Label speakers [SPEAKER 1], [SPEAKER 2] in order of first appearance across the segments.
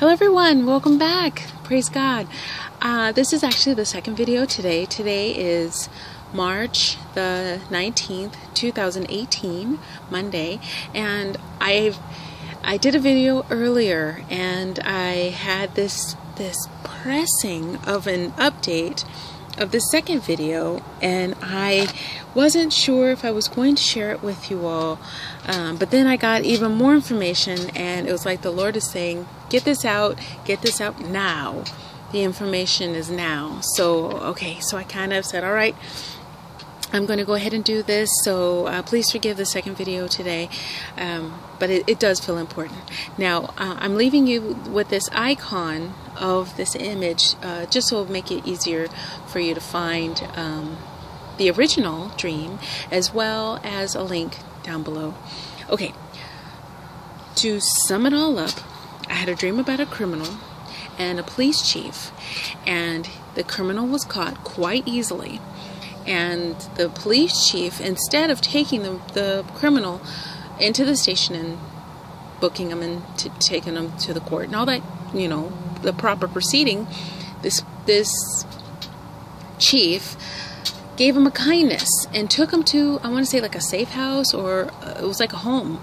[SPEAKER 1] Hello everyone, welcome back. Praise God. Uh, this is actually the second video today. Today is March the 19th, 2018, Monday, and I've I did a video earlier and I had this this pressing of an update of the second video and I wasn't sure if I was going to share it with you all um, but then I got even more information and it was like the Lord is saying get this out get this out now. The information is now. So okay so I kind of said all right I'm going to go ahead and do this, so uh, please forgive the second video today, um, but it, it, does feel important. Now, uh, I'm leaving you with this icon of this image, uh, just so it'll make it easier for you to find um, the original dream, as well as a link down below. Okay, to sum it all up, I had a dream about a criminal and a police chief, and the criminal was caught quite easily and the police chief, instead of taking the, the criminal into the station and booking him and taking him to the court and all that, you know, the proper proceeding, this this chief gave him a kindness and took him to I want to say like a safe house or uh, it was like a home.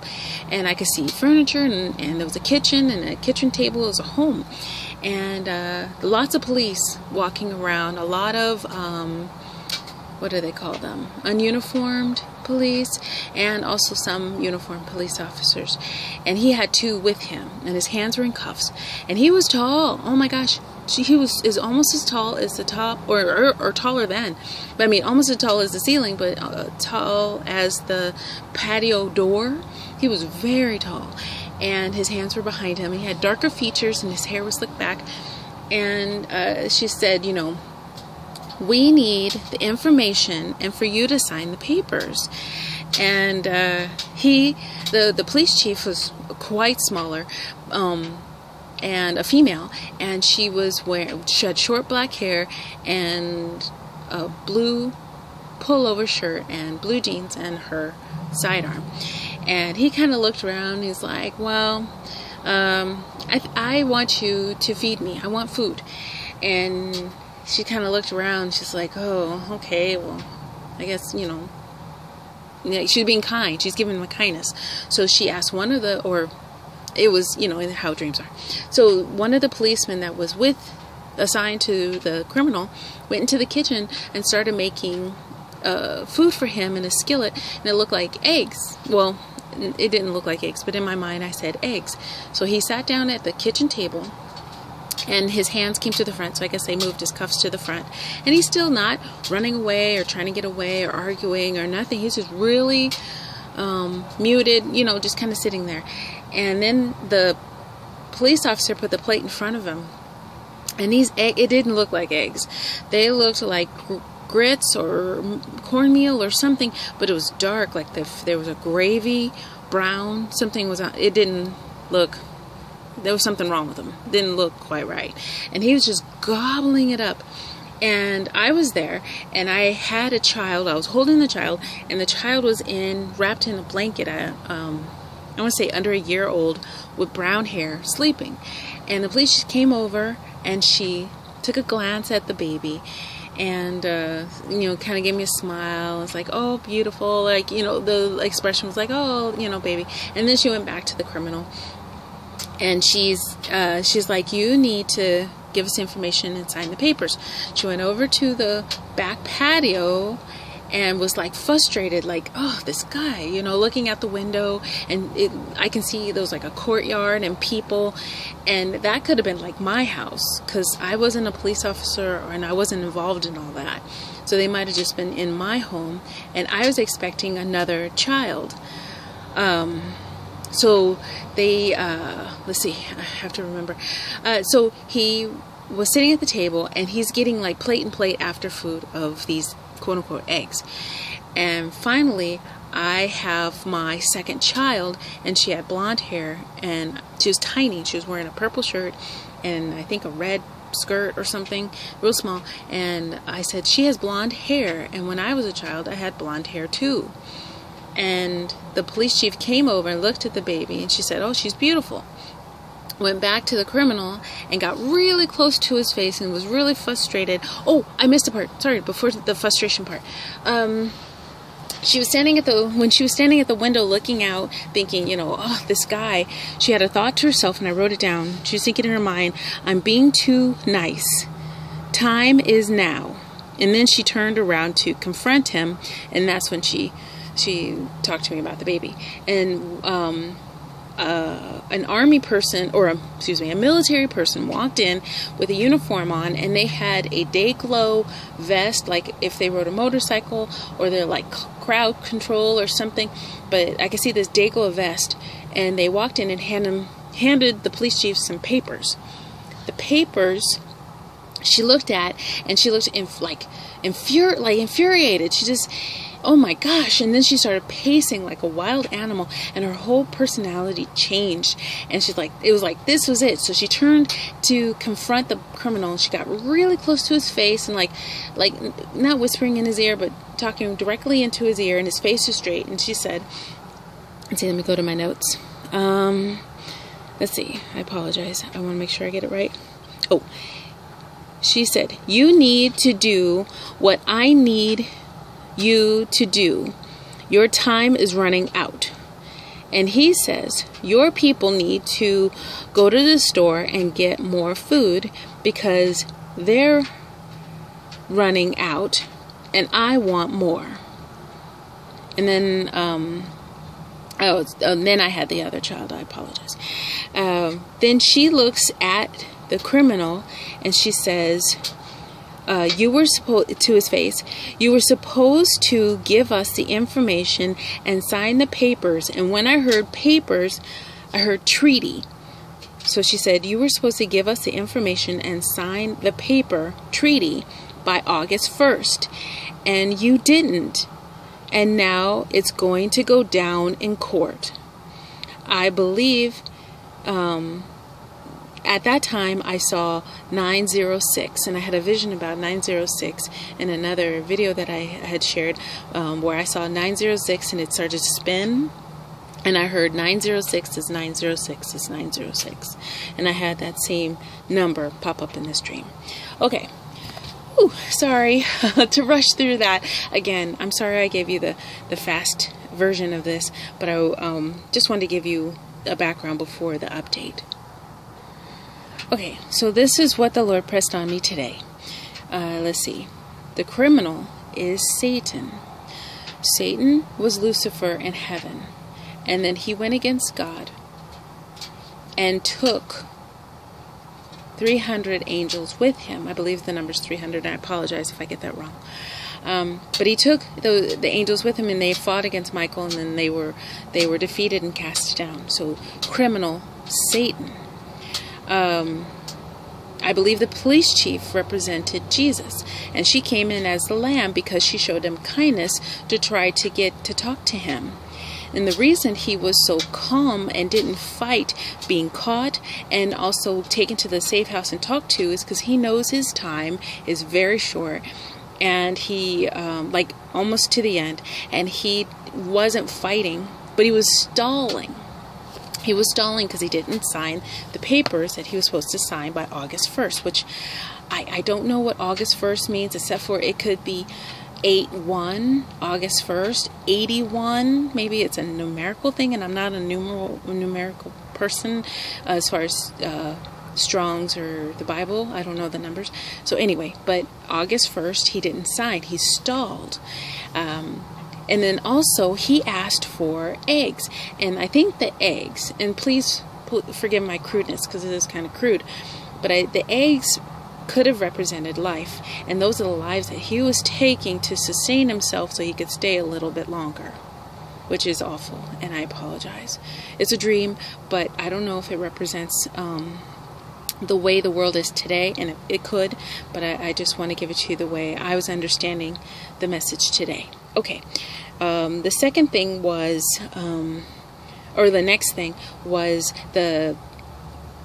[SPEAKER 1] And I could see furniture and, and there was a kitchen and a kitchen table it was a home. And uh, lots of police walking around a lot of um, what do they call them? Ununiformed police and also some uniformed police officers. And he had two with him, and his hands were in cuffs. And he was tall. Oh my gosh. He was is almost as tall as the top, or, or, or taller than. But I mean, almost as tall as the ceiling, but uh, tall as the patio door. He was very tall, and his hands were behind him. He had darker features, and his hair was slicked back. And uh, she said, you know, we need the information and for you to sign the papers. And uh, he, the, the police chief was quite smaller. Um, and a female, and she was wearing she had short black hair and a blue pullover shirt and blue jeans and her sidearm. And he kind of looked around. He's like, "Well, um, I I want you to feed me. I want food." And she kind of looked around. She's like, oh, okay, well, I guess, you know, she's being kind. She's giving him a kindness. So she asked one of the, or it was, you know, how dreams are. So one of the policemen that was with, assigned to the criminal, went into the kitchen and started making uh, food for him in a skillet, and it looked like eggs. Well, it didn't look like eggs, but in my mind I said eggs. So he sat down at the kitchen table and his hands came to the front, so I guess they moved his cuffs to the front. And he's still not running away or trying to get away or arguing or nothing. He's just really um, muted, you know, just kind of sitting there. And then the police officer put the plate in front of him. And these egg, it didn't look like eggs. They looked like grits or cornmeal or something, but it was dark, like the, there was a gravy, brown, something was on. It didn't look there was something wrong with him. Didn't look quite right. And he was just gobbling it up. And I was there and I had a child. I was holding the child and the child was in wrapped in a blanket. I, um, I want to say under a year old with brown hair sleeping. And the police came over and she took a glance at the baby and uh, you know kind of gave me a smile it's like oh beautiful like you know the expression was like oh you know baby and then she went back to the criminal and she's uh, she's like, you need to give us information and sign the papers. She went over to the back patio and was like frustrated, like, oh, this guy, you know, looking out the window, and it, I can see there was like a courtyard and people, and that could have been like my house because I wasn't a police officer and I wasn't involved in all that. So they might have just been in my home, and I was expecting another child. Um, so they, uh, let's see, I have to remember. Uh, so he was sitting at the table and he's getting like plate and plate after food of these quote unquote eggs. And finally, I have my second child, and she had blonde hair, and she was tiny. She was wearing a purple shirt and I think a red skirt or something, real small. And I said, She has blonde hair. And when I was a child, I had blonde hair too and the police chief came over and looked at the baby and she said, "Oh, she's beautiful." went back to the criminal and got really close to his face and was really frustrated. Oh, I missed a part. Sorry, before the frustration part. Um, she was standing at the when she was standing at the window looking out thinking you know oh this guy she had a thought to herself and i wrote it down she was thinking in her mind i'm being too nice time is now and then she turned around to confront him and that's when she she talked to me about the baby. And um uh, an army person or a, excuse me a military person walked in with a uniform on and they had a day glow vest like if they rode a motorcycle or they're like crowd control or something. But I could see this day glow vest and they walked in and handed, handed the police chief some papers. The papers she looked at and she looked inf- like infuri- like infuriated. She just oh my gosh. And then she started pacing like a wild animal, and her whole personality changed. And she's like, it was like, this was it. So she turned to confront the criminal, and she got really close to his face and like, like not whispering in his ear, but talking directly into his ear, and his face was straight. And she said, let's see, let me go to my notes. Um, let's see, I apologize. I want to make sure I get it right. Oh, she said, You need to do what I need you to do. Your time is running out. And he says, Your people need to go to the store and get more food because they're running out and I want more. And then, um, oh, and then I had the other child. I apologize. Um, then she looks at the criminal and she says, uh, you were supposed to his face. You were supposed to give us the information and sign the papers. And when i heard papers i heard treaty. So she said you were supposed to give us the information and sign the paper treaty by august 1st and you didn't. And now it's going to go down in court. I believe um, at that time I saw 906 and I had a vision about 906 in another video that I had shared um, where I saw 906 and it started to spin and I heard 906 is 906 is 906 and I had that same number pop up in this dream. Okay. Ooh, sorry to rush through that. Again I'm sorry I gave you the the fast version of this but I um, just wanted to give you a background before the update Okay, so this is what the Lord pressed on me today. Uh, let's see. The criminal is Satan. Satan was Lucifer in heaven, and then he went against God and took 300 angels with him. I believe the number's 300, and I apologize if I get that wrong. Um, but he took the, the angels with him, and they fought against Michael, and then they were they were defeated and cast down. So, criminal Satan um, I believe the police chief represented Jesus, and she came in as the lamb because she showed him kindness to try to get to talk to him. And the reason he was so calm and didn't fight being caught and also taken to the safe house and talked to is because he knows his time is very short. And he, um, like, almost to the end, and he wasn't fighting, but he was stalling he was stalling because he didn't sign the papers that he was supposed to sign by August 1st, which I, I don't know what August 1st means, except for it could be 8 1, August 1st, 81. Maybe it's a numerical thing, and I'm not a numeral, numerical person uh, as far as. Uh, Strong's or the Bible. I don't know the numbers. So anyway, but August 1st, he didn't sign. He stalled. Um, and then also, he asked for eggs. And I think the eggs, and please forgive my crudeness because it is kind of crude, but I, the eggs could have represented life. And those are the lives that he was taking to sustain himself so he could stay a little bit longer. Which is awful, and I apologize. It's a dream, but I don't know if it represents um, the way the world is today, and it, it could, but I, I, just want to give it to you the way I was understanding the message today. Okay, um, the second thing was, um, or the next thing was the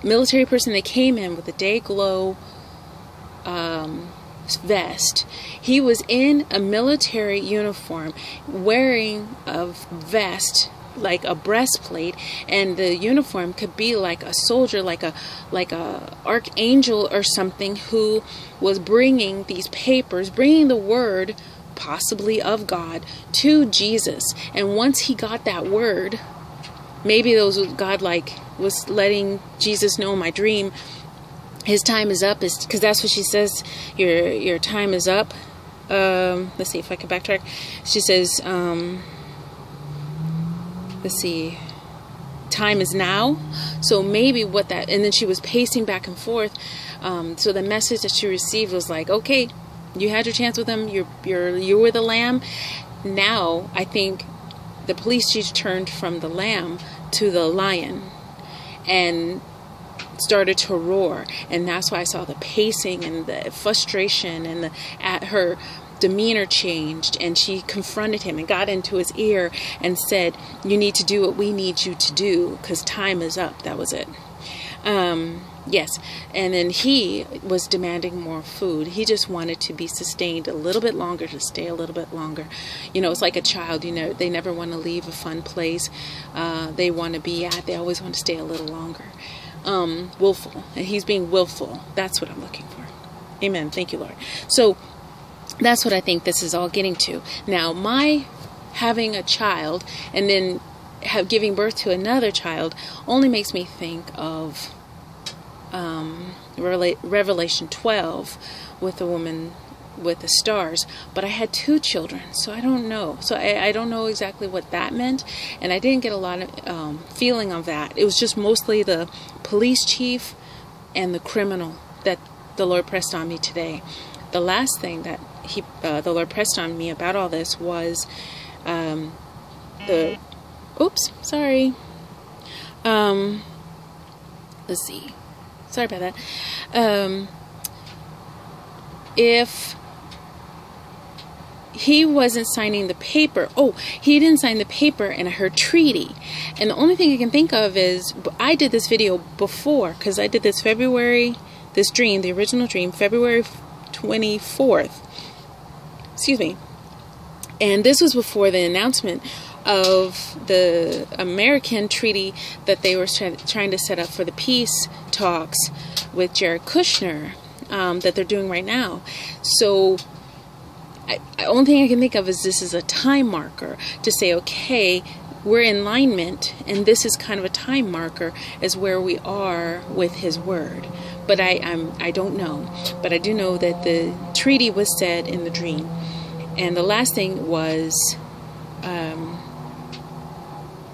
[SPEAKER 1] military person that came in with the day glow um, vest. He was in a military uniform wearing a vest like a breastplate and the uniform could be like a soldier like a like a archangel or something who was bringing these papers bringing the word possibly of God to Jesus. And once he got that word maybe those God like was letting Jesus know my dream. His time is up is because that's what she says your your time is up. Um, let's see if I can backtrack. She says um, let's see time is now. So maybe what that and then she was pacing back and forth um, so the message that she received was like okay you had your chance with him you're you're you were the lamb. Now i think the police chief turned from the lamb to the lion and started to roar. And that's why i saw the pacing and the frustration and the at her demeanor changed. And she confronted him and got into his ear and said you need to do what we need you to do because time is up. That was it. Um, yes. And then he was demanding more food. He just wanted to be sustained a little bit longer to stay a little bit longer. You know it's like a child you know they never want to leave a fun place. Uh, they want to be at they always want to stay a little longer. Um, willful. And he's being willful. That's what i'm looking for. Amen. Thank you lord. So that's what i think this is all getting to. Now my having a child and then have giving birth to another child only makes me think of um, Revelation 12 with the woman with the stars, but I had two children, so I don't know. So I, I don't know exactly what that meant, and I didn't get a lot of um, feeling of that. It was just mostly the police chief and the criminal that the Lord pressed on me today. The last thing that he, uh, the Lord pressed on me about all this was um, the, oops, sorry. Um, let's see Sorry about that. Um, if he wasn't signing the paper. Oh, he didn't sign the paper and I heard treaty. And the only thing I can think of is I did this video before because I did this February, this dream, the original dream, February 24th. Excuse me. And this was before the announcement of the American treaty that they were trying to set up for the peace talks with Jared Kushner um, that they're doing right now. So, I, the only thing I can think of is this is a time marker to say, okay, we're in alignment, and this is kind of a time marker as where we are with His Word. But I, I'm, I don't know. But I do know that the treaty was said in the dream. And the last thing was um,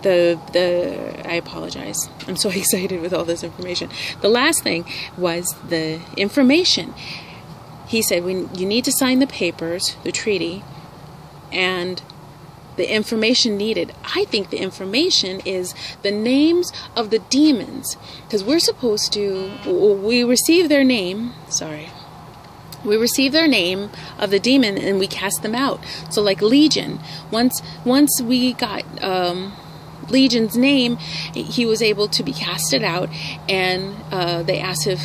[SPEAKER 1] the the I apologize. I'm so excited with all this information. The last thing was the information. He said when you need to sign the papers, the treaty, and the information needed. I think the information is the names of the demons because we're supposed to we receive their name, sorry. We receive their name of the demon and we cast them out. So like legion, once once we got um Legion's name, he was able to be casted out, and uh, they asked if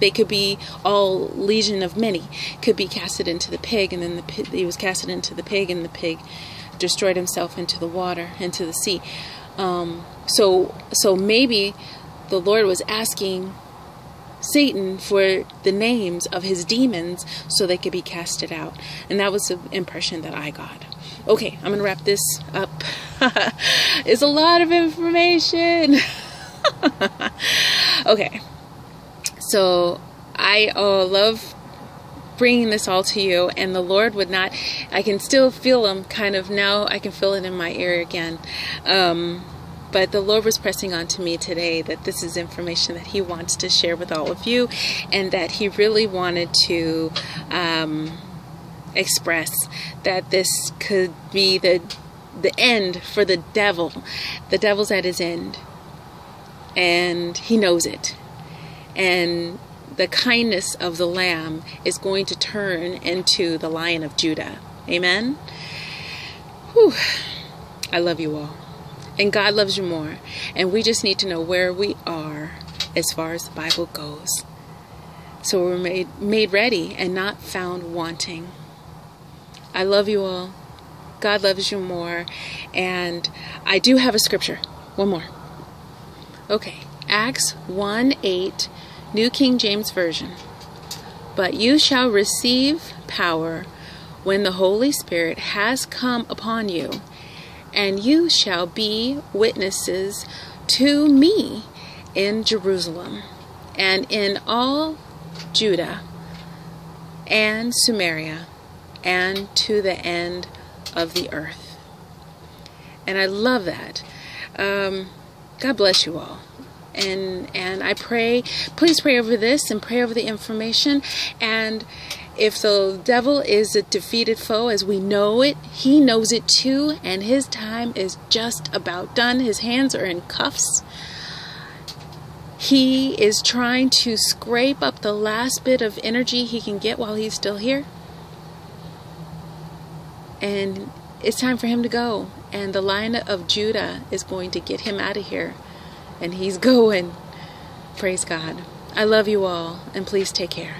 [SPEAKER 1] they could be all legion of many could be casted into the pig, and then the pig, he was casted into the pig, and the pig destroyed himself into the water, into the sea. Um, so, so maybe the Lord was asking Satan for the names of his demons so they could be casted out, and that was the impression that I got. Okay, I'm gonna wrap this up. it's a lot of information. okay, so I uh, love bringing this all to you, and the Lord would not. I can still feel Him, kind of now. I can feel it in my ear again. Um, but the Lord was pressing on to me today that this is information that He wants to share with all of you, and that He really wanted to. Um, express that this could be the the end for the devil. The devil's at his end. And he knows it. And the kindness of the lamb is going to turn into the lion of Judah. Amen. Whew. I love you all. And God loves you more. And we just need to know where we are as far as the Bible goes. So we're made made ready and not found wanting. I love you all. God loves you more. And I do have a scripture. One more. Okay. Acts 1 8, New King James Version. But you shall receive power when the Holy Spirit has come upon you, and you shall be witnesses to me in Jerusalem and in all Judah and Samaria and to the end of the earth. And I love that. Um, God bless you all. And and I pray, please pray over this and pray over the information. And if the devil is a defeated foe as we know it, he knows it too, and his time is just about done. His hands are in cuffs. He is trying to scrape up the last bit of energy he can get while he's still here. And it's time for him to go. And the Lion of Judah is going to get him out of here. And he's going. Praise God. I love you all, and please take care.